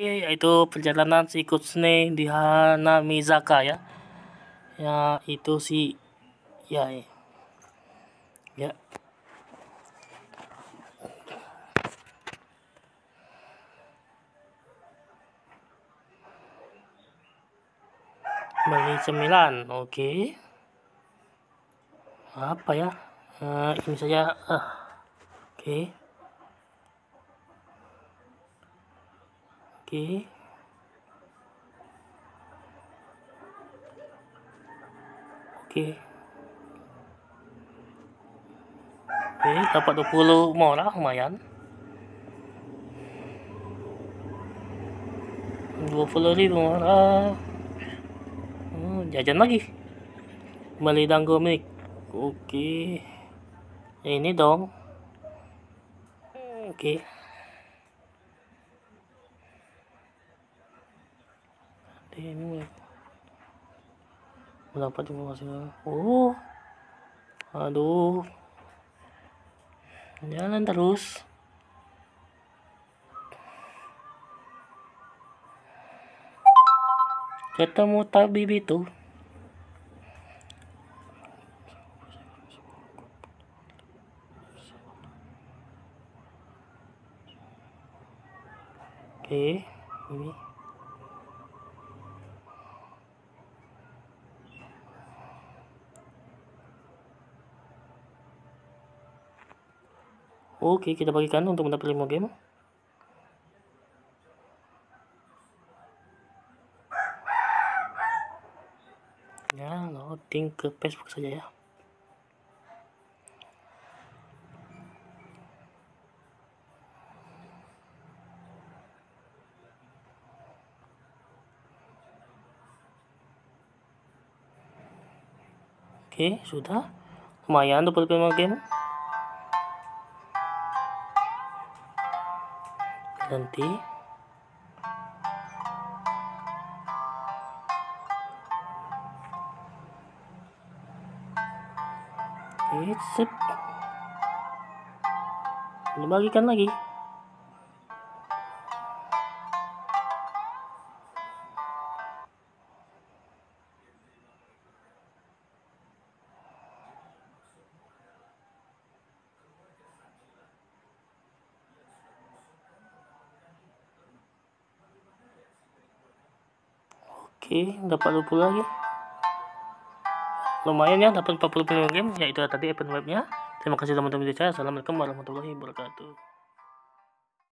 yaitu perjalanan si Kutsune di Hanamizaka ya. Ya itu si ya ya. Beli sembilan oke. Okay. apa ya? Uh, ini saja. Uh, oke. okay. Oke. Oke. Oke dapat 20 murah lumayan. 20 ribu murah hmm, jajan lagi. Beli danggo mic. Oke. Ini dong. Oke ini mendapat informasi oh. Aduh. Jalan terus. Ketemu tabib itu oke ini Oke, kita bagikan untuk mendapat 5 game. Ya, loading ke Facebook saja ya. Oke, sudah. Lumayan 25 game. Nanti. Oke sip. Bagikan lagi Oke, dapat 20 lagi. Lumayan ya, dapat 40 game, yaitu tadi event webnya. Terima kasih teman-teman di saya. Assalamualaikum warahmatullahi wabarakatuh.